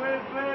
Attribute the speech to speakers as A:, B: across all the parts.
A: wait, wait.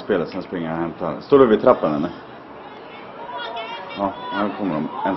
A: Spelet, sen springer jag och hämtar. Står du vid trappan eller? Ja, här kommer de. En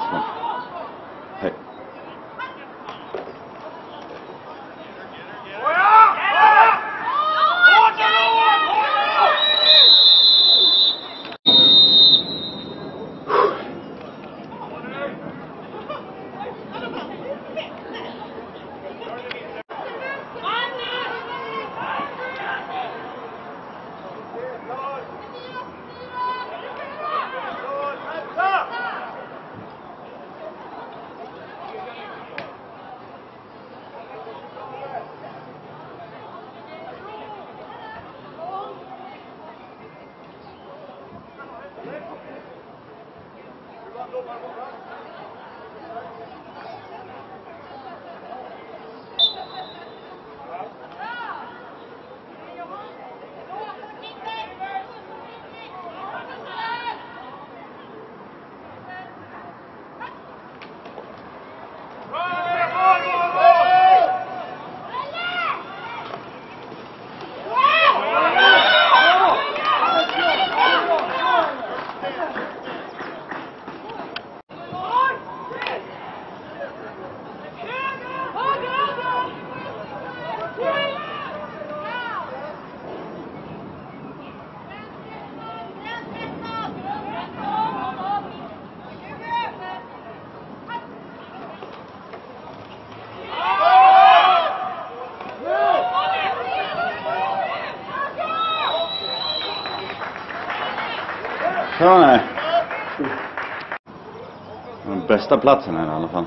A: Den bästa platsen här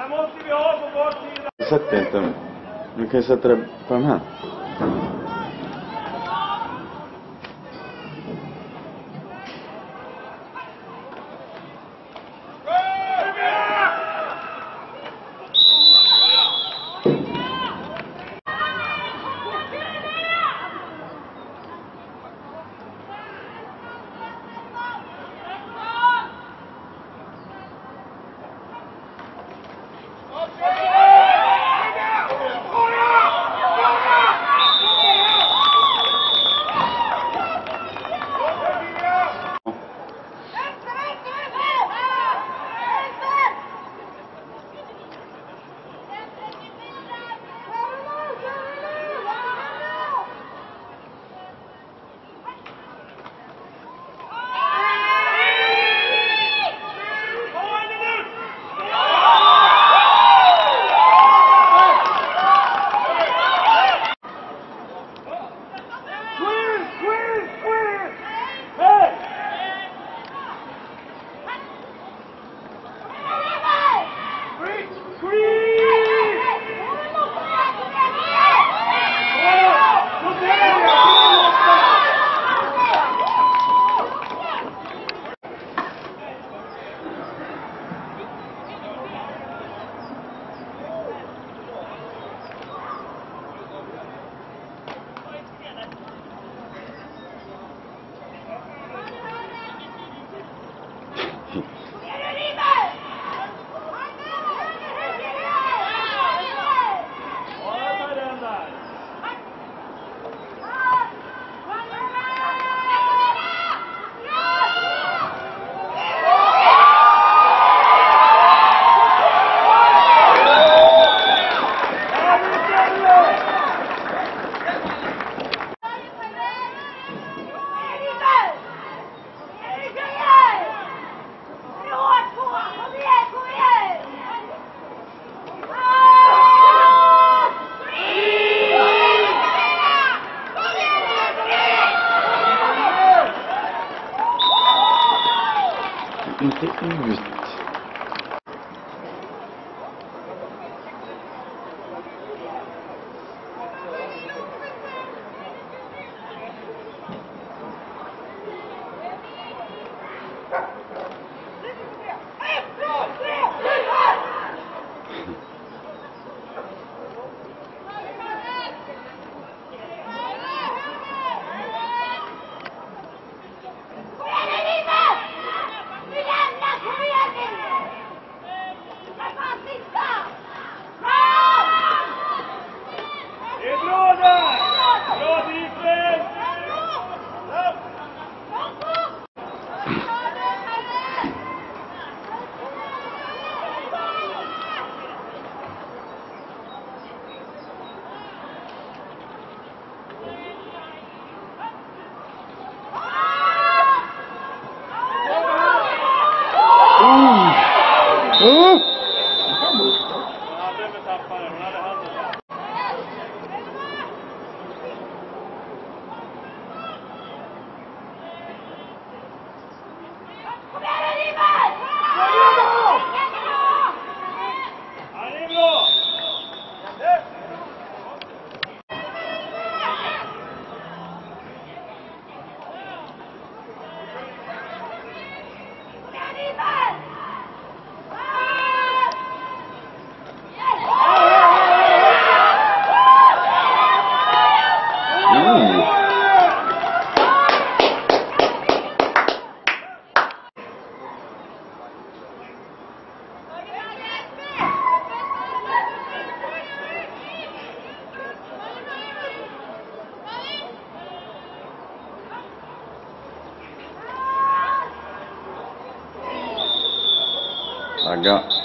B: här måste vi ha på vår sida.
A: Jag sätter inte. Du kan ju sätta dig på
B: den här. I
A: got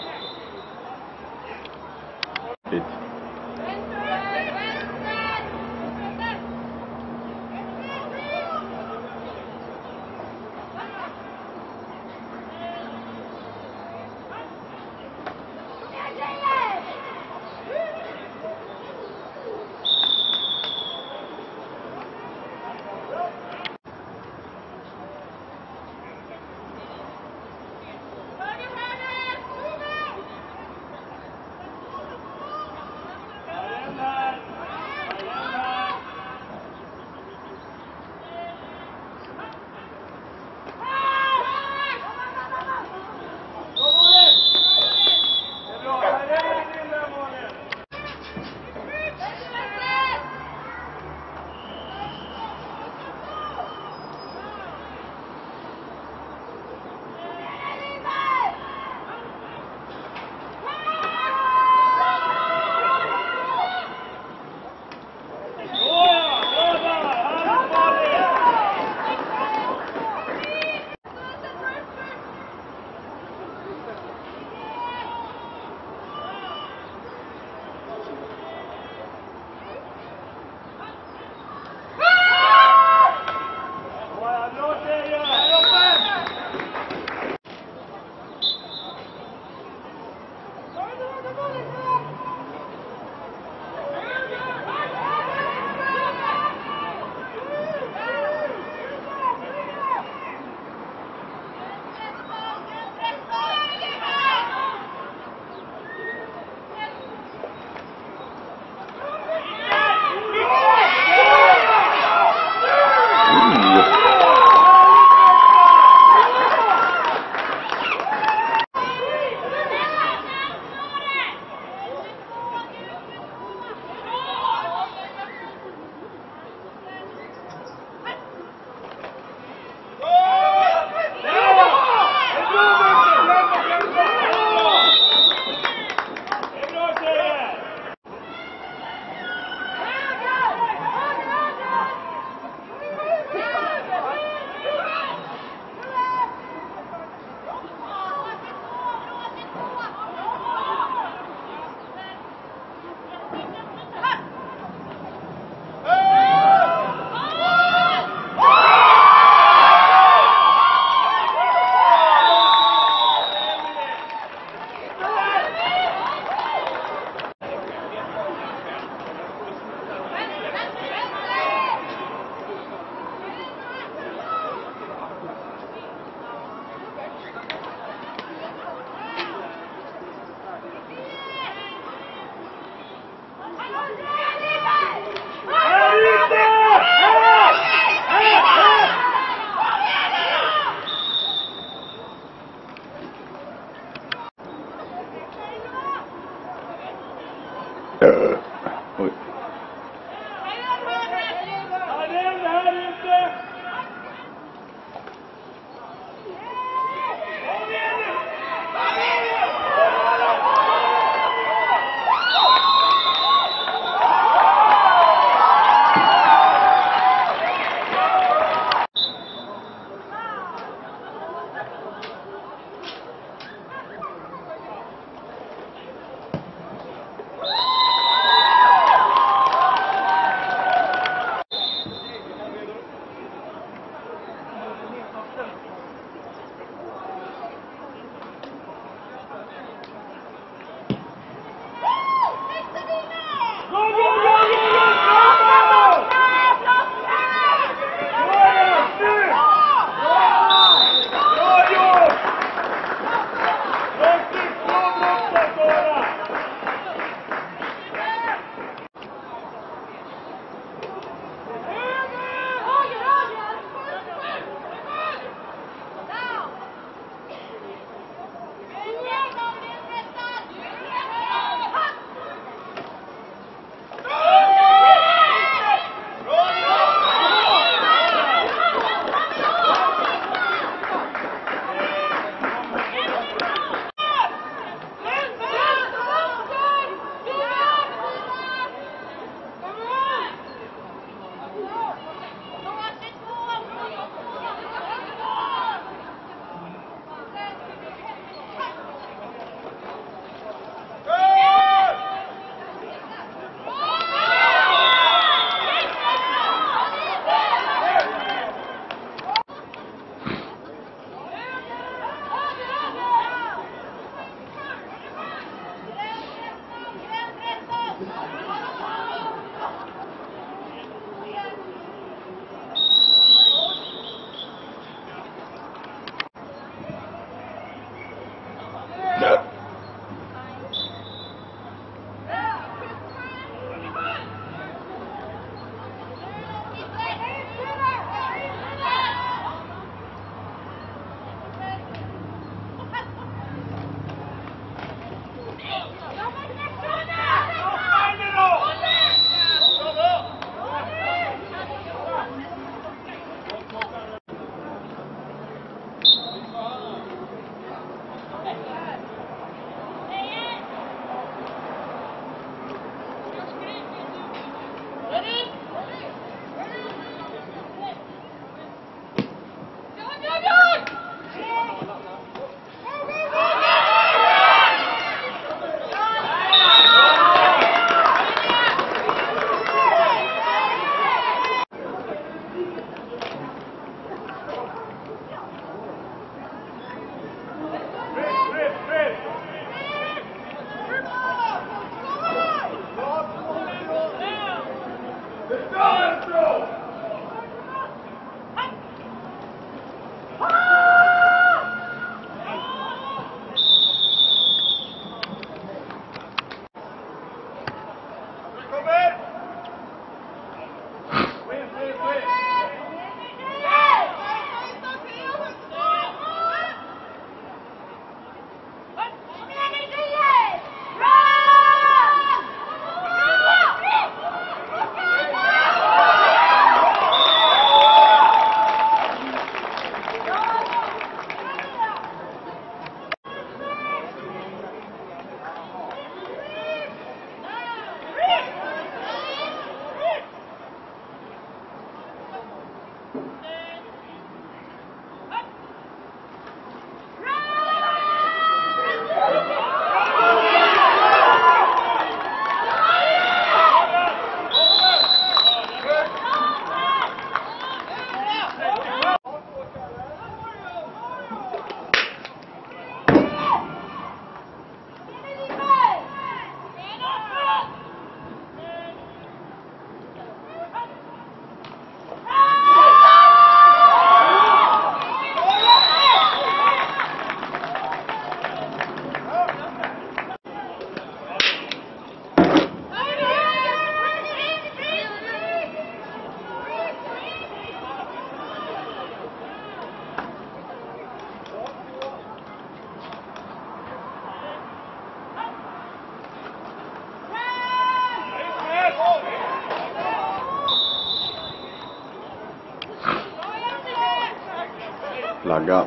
B: raga.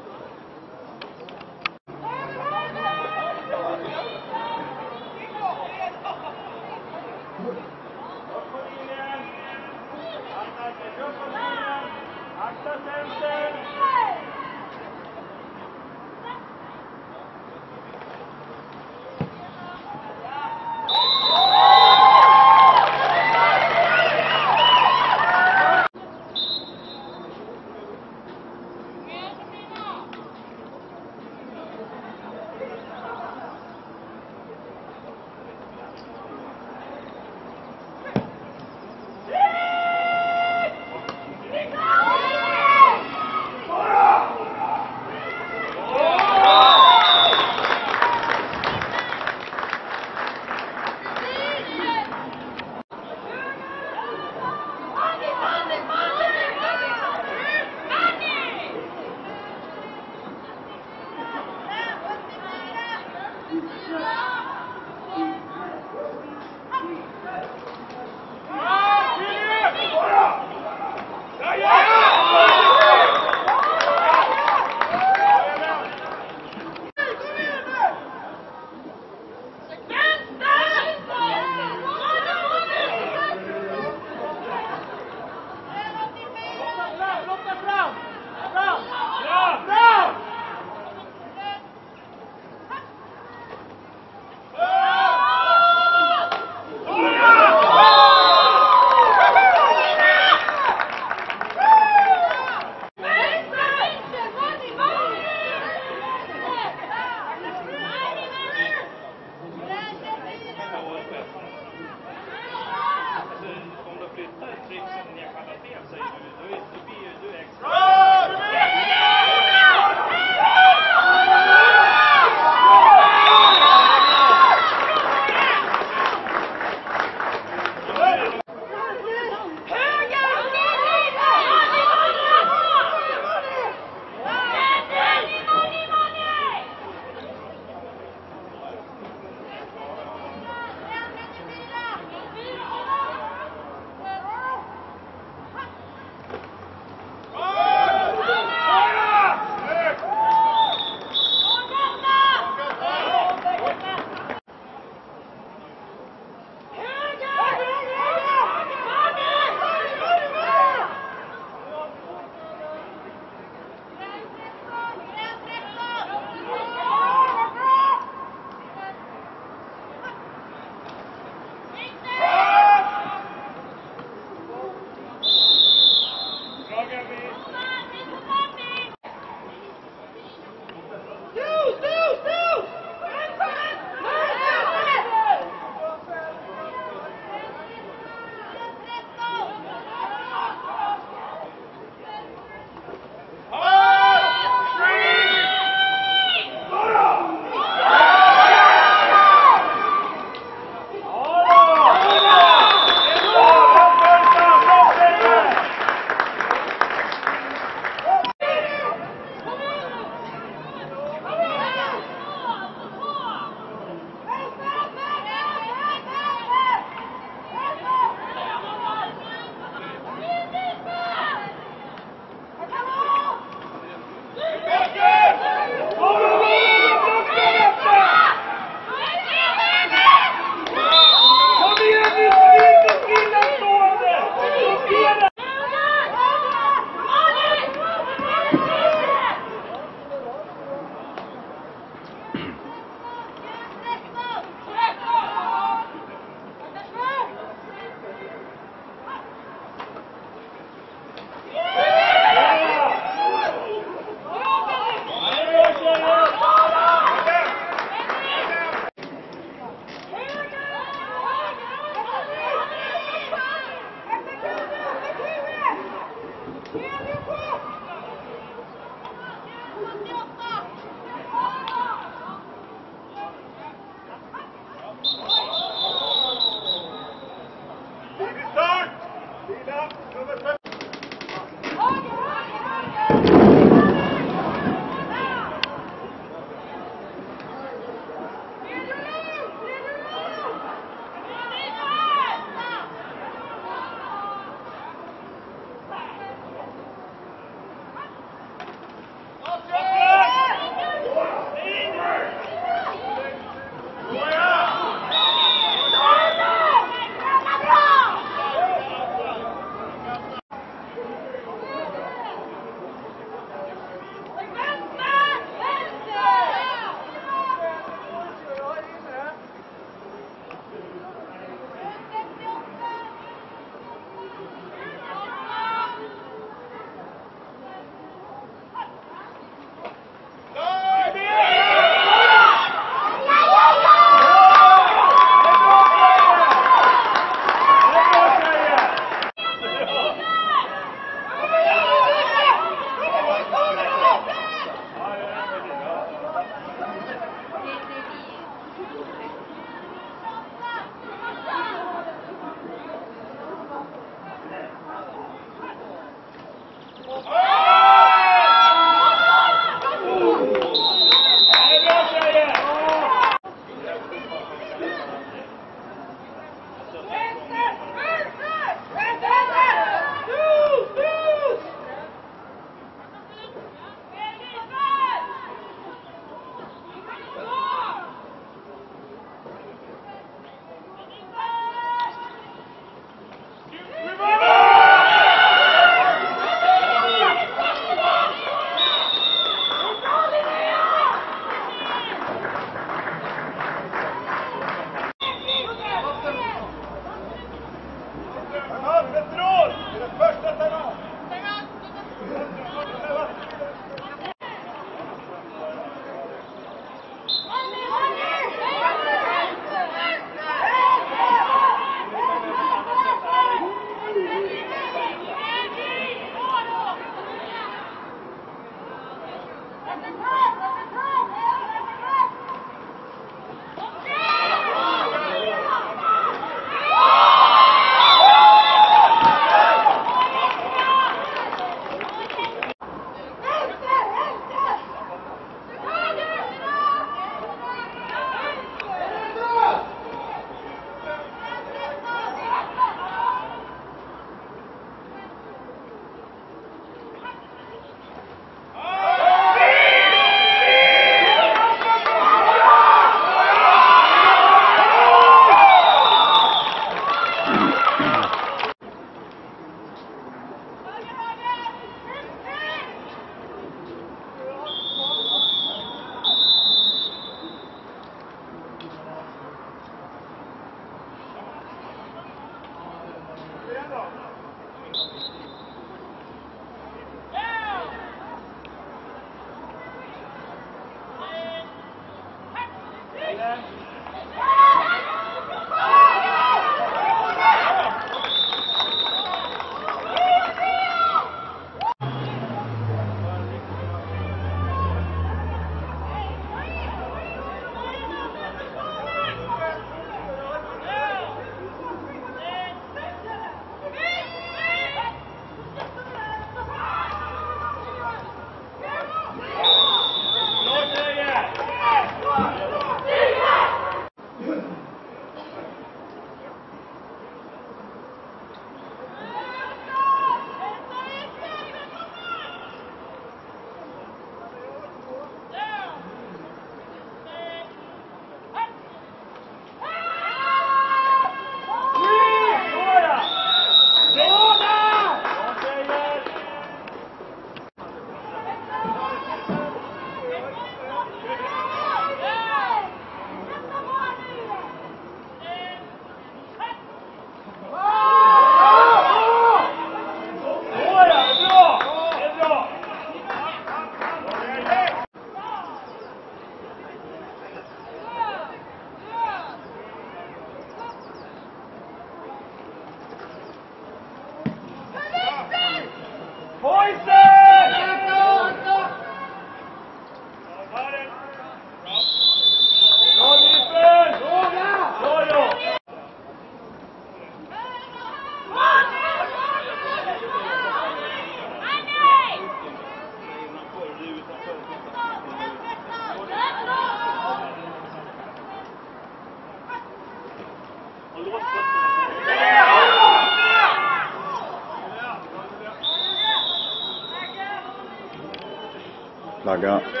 B: I got.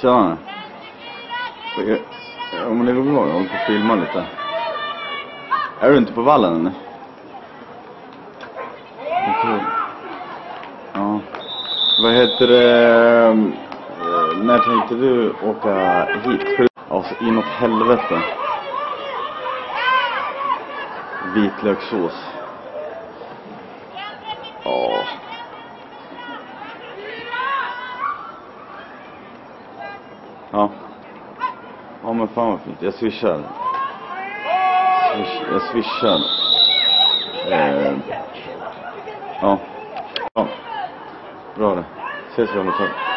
A: Tjena. Ja, men det går bra. Jag håller på att filma lite. Är du inte på vallen eller? Ja. Vad heter det? Eh, när tänkte du åka hit? Alltså inåt helvete. Vitlökssås. Ja. Ja. Ja men fan vad fint. Jag swishar. Jag swishar. Eh, ja. Ja. Bra det. Ses vi om ett tag.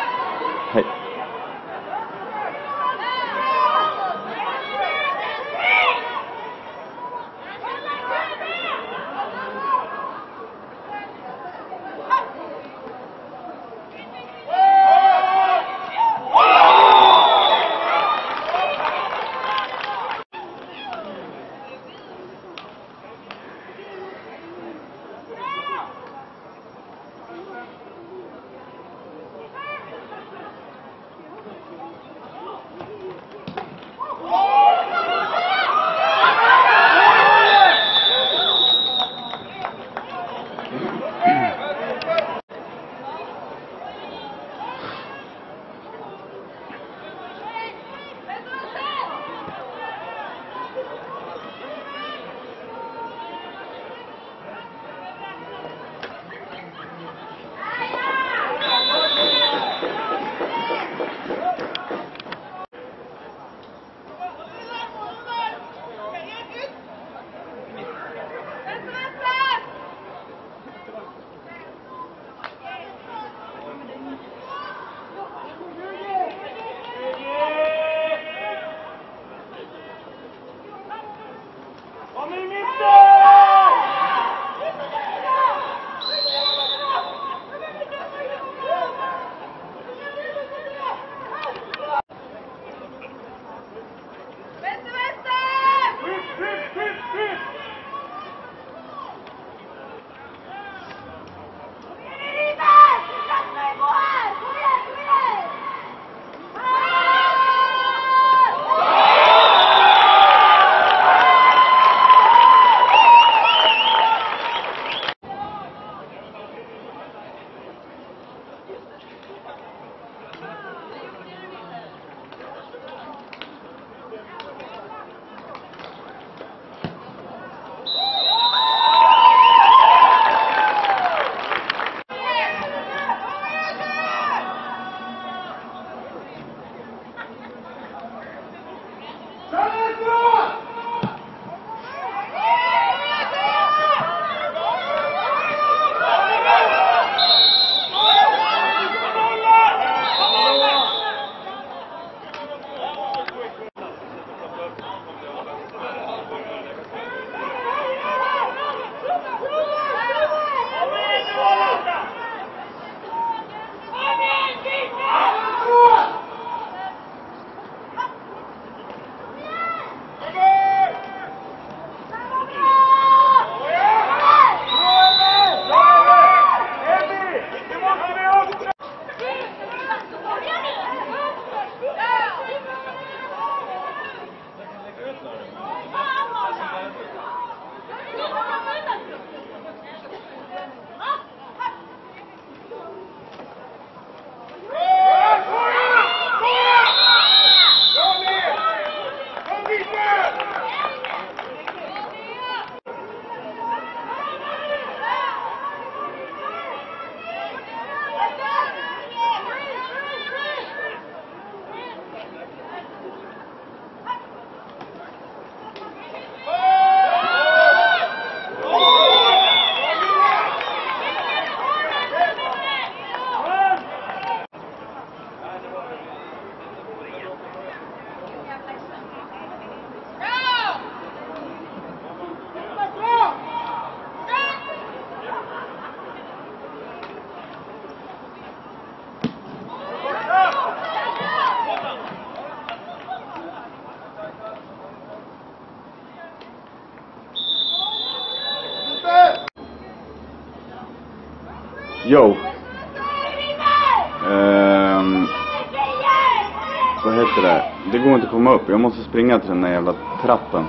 A: Springa till den där jävla trappen.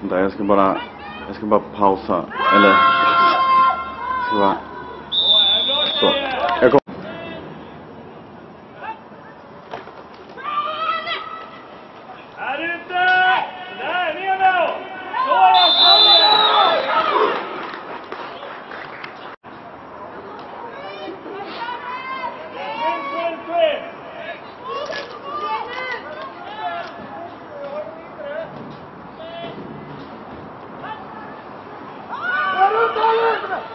A: Vänta, jag ska bara... Jag ska bara pausa. Eller... Jag ska bara...
B: Elizabeth!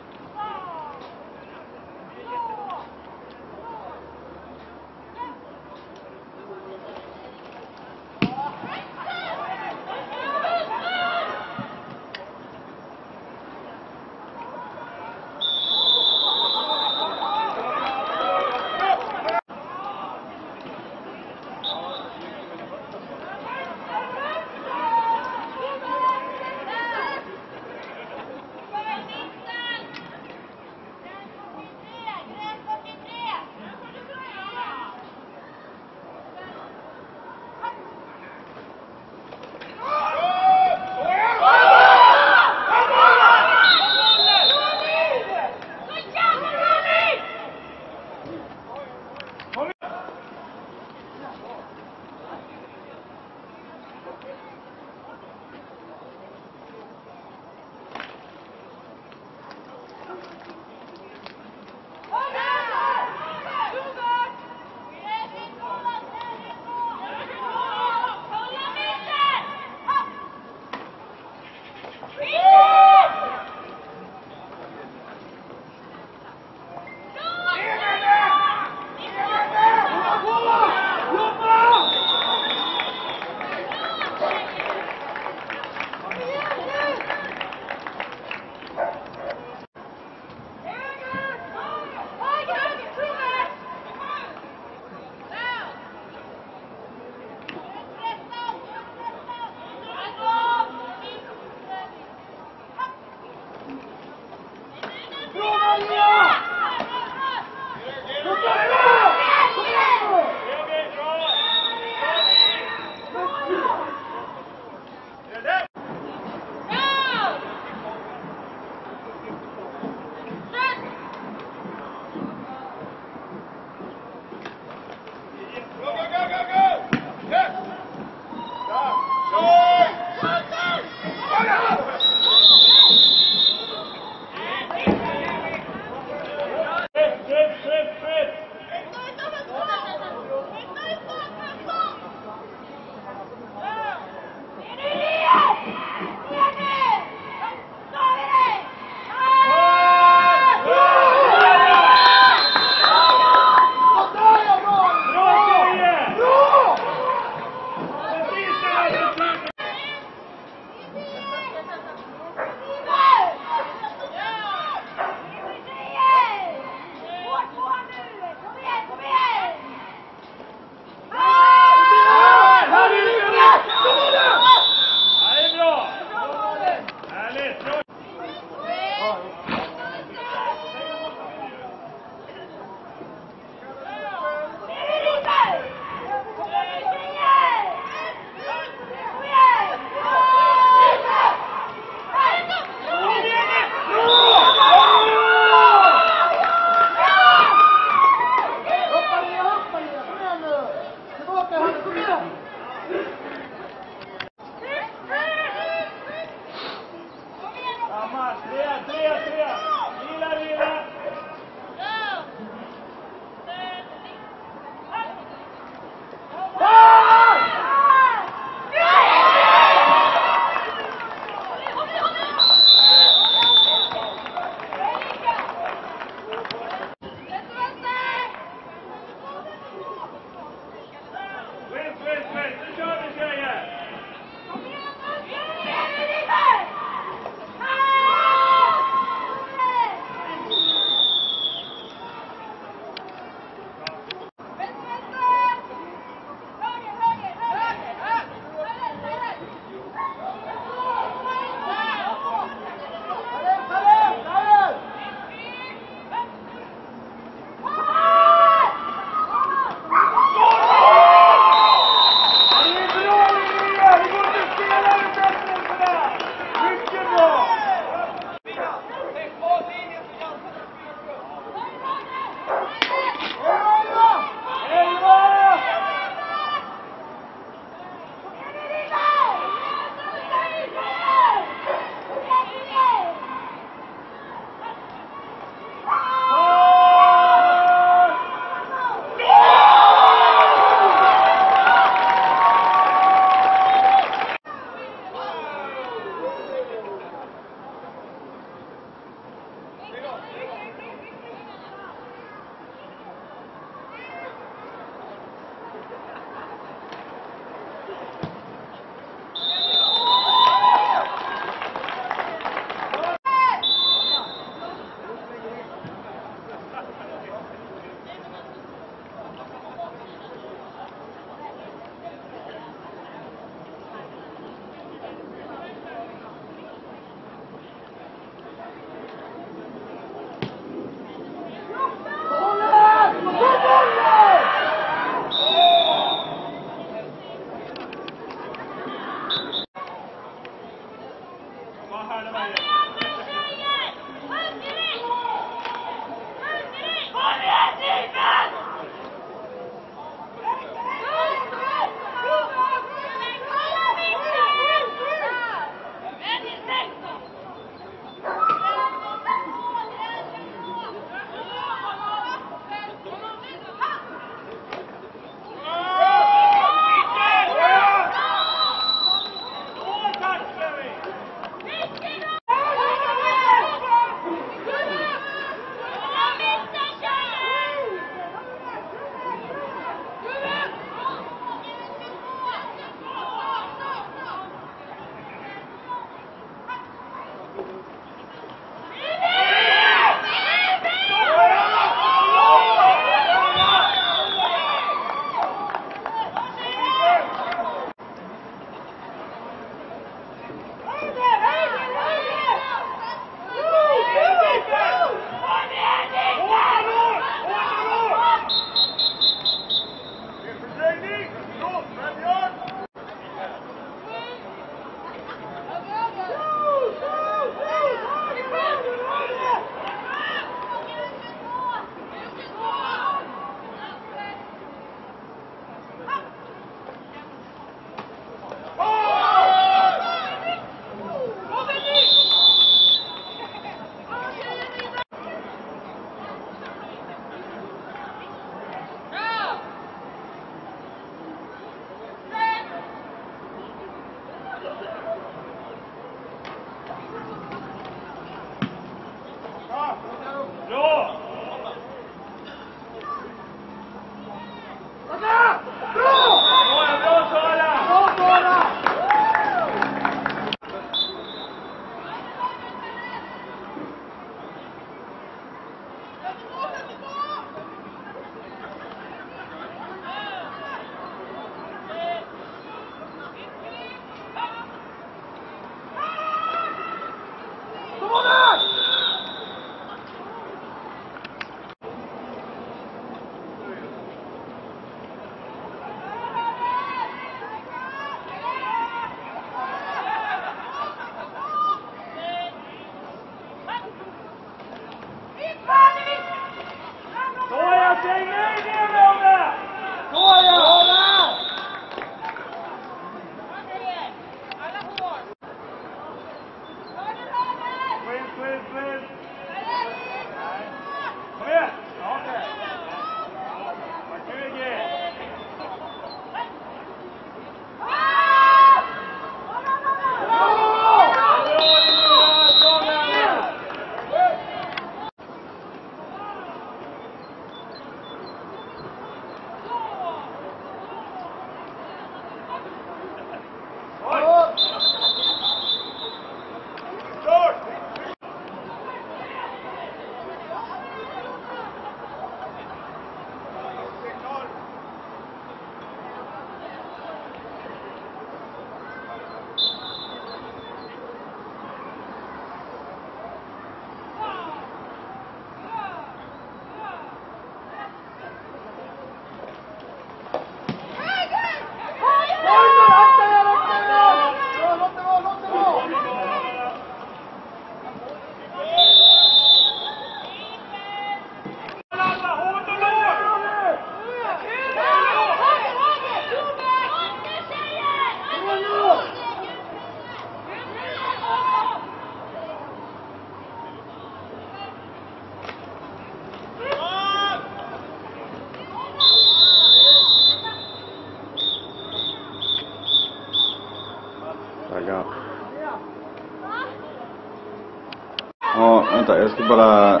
B: Ska bara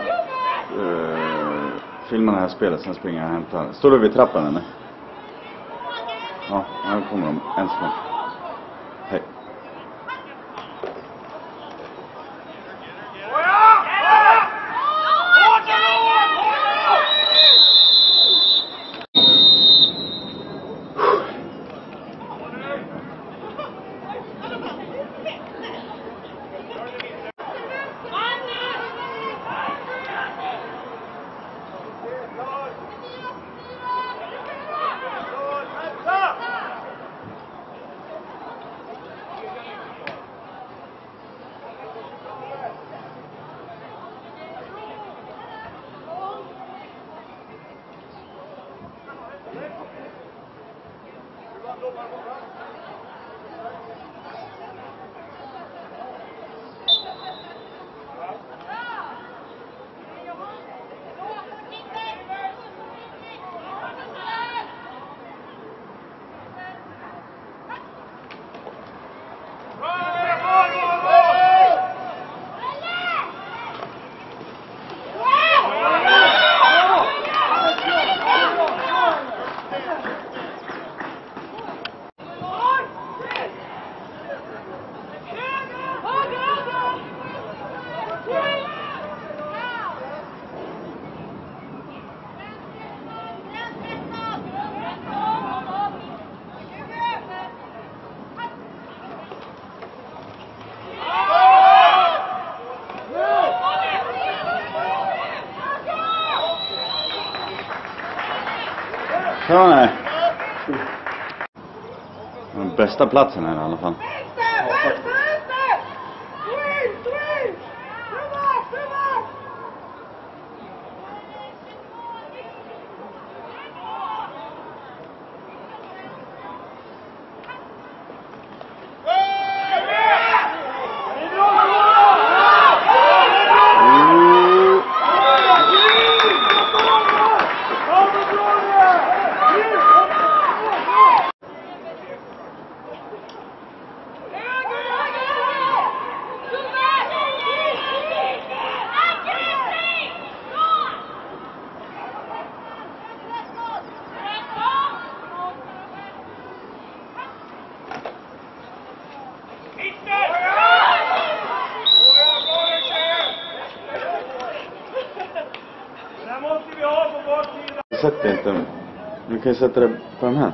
B: uh, filma det här spelet, sen springer jag och hämtar. Står du vid trappan eller? Ja, här kommer de. En sekund. Bästa platsen här i alla fall. Du kan ju